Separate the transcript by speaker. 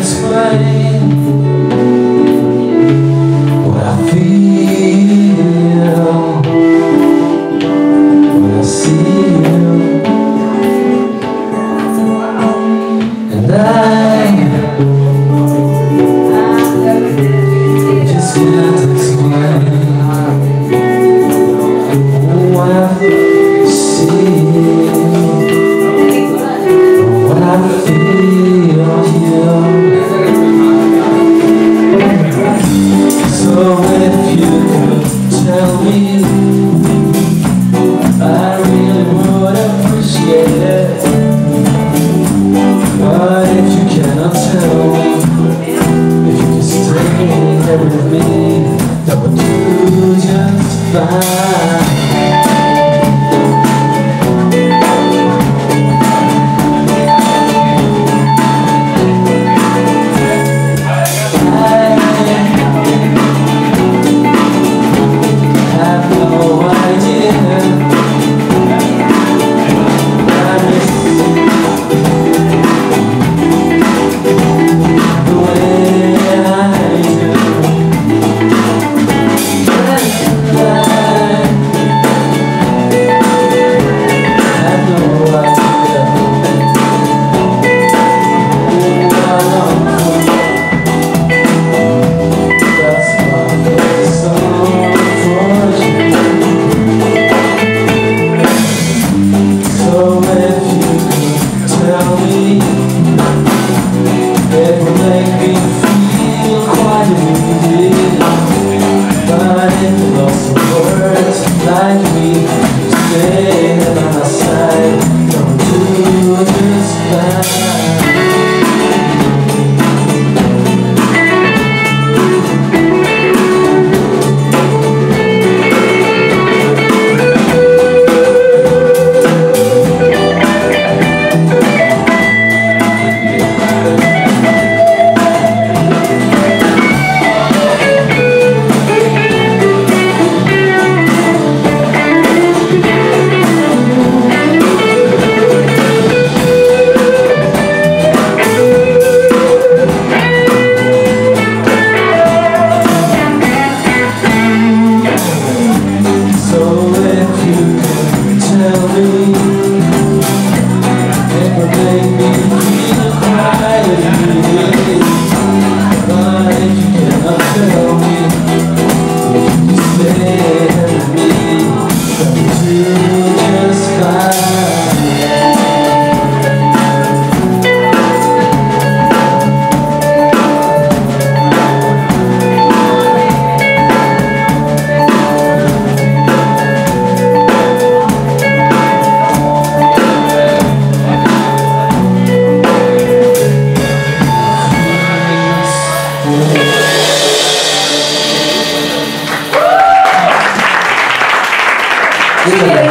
Speaker 1: explain that will do just fine. away Gracias.